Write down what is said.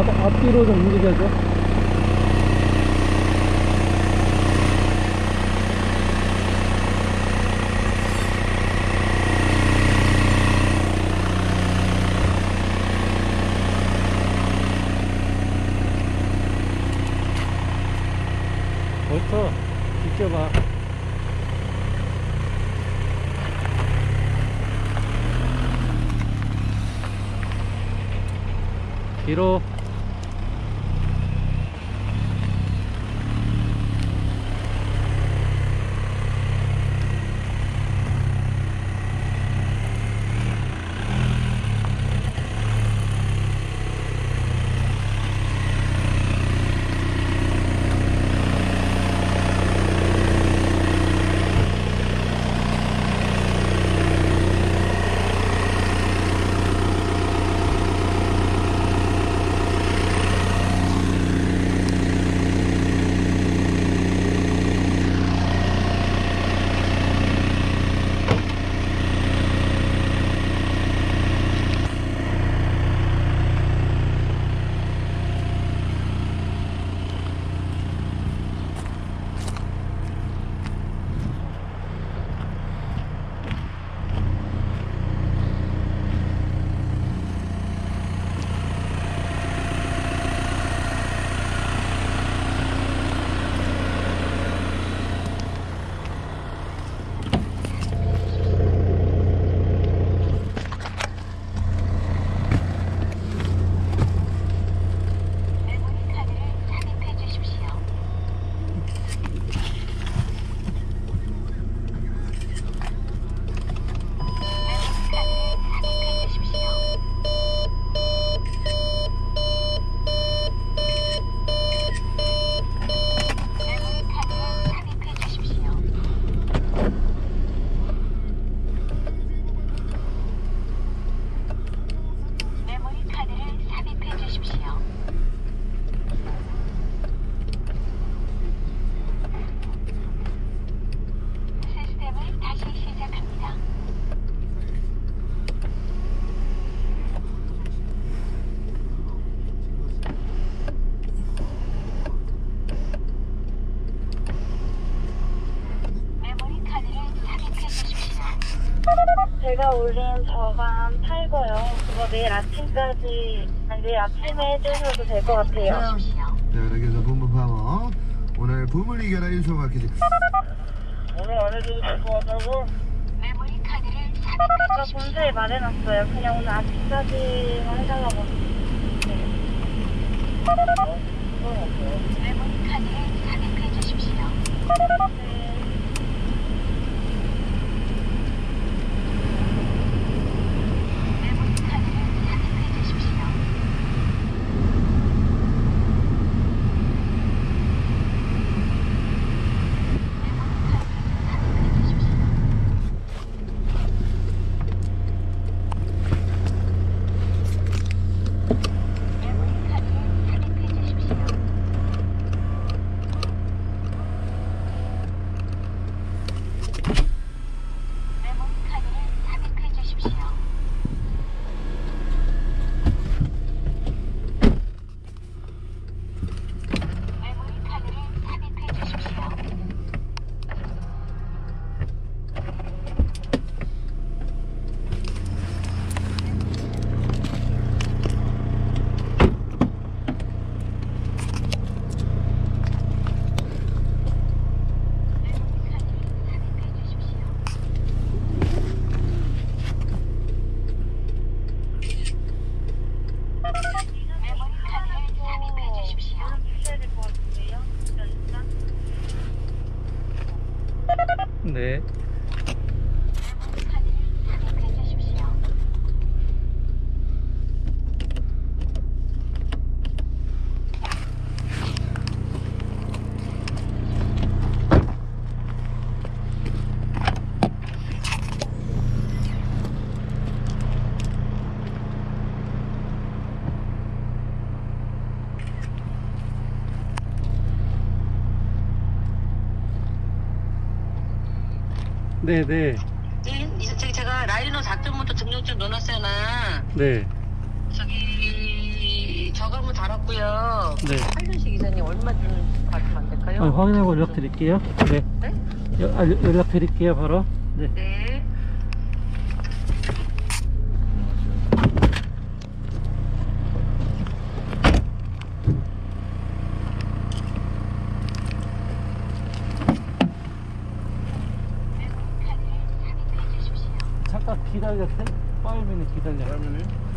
앞, 앞뒤로 좀 움직여줘. 벌써 비켜봐. 뒤로 제가 올린 저감 팔고요. 그거 내일 아침까지, 아니, 내일 아침에 해주셔도 될 것 같아요. 자, 이렇게 해서 부무파머 오늘 부물 이겨라 1초 마켓 오늘 안 해줘도 될 것 같다고? 메모리 카드를 제가 삽입해 주십시오. 본사에 말해놨어요. 그냥 오늘 아침까지만 해달라고. 메모리 카드를 삽입해 주십시오. 메모리 카드를 삽입해 주십시오. 메모리 카드를 삽입해 주십시오. 메모리 카드를 삽입해 주십시오. 메모리 카드를 삽입해 주십시오. 메모리 카드를 삽입해 주십시오. 메모리 카드를 삽입해 주십시오. 메모리 카드를 삽입해 주십시오. 주셔야 될 것 같은데요? 일단. 네. 메모리 카드를 삽입해 주십시오. 네, 네. 네, 이제 저기 제가 라이너 작전부터 등록증 넣어놨어요, 나. 네. 저기 저감은 달았고요. 네. 8년씩 이사님 얼마 주는지 봐주면 안 될까요? 아, 확인하고 연락 드릴게요. 네. 네? 여- 아, 연락 드릴게요, 바로. 네. 네. 삽입해 주십시오. 잠깐 기다려. 빨미는 기다려. 메모